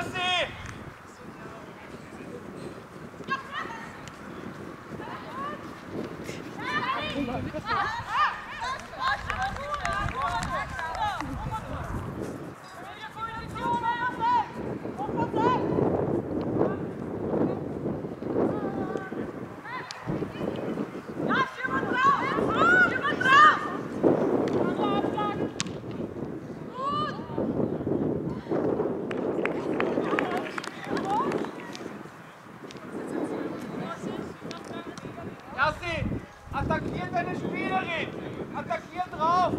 Merci. Jassi, attackiert deine Spielerin! Attackiert drauf!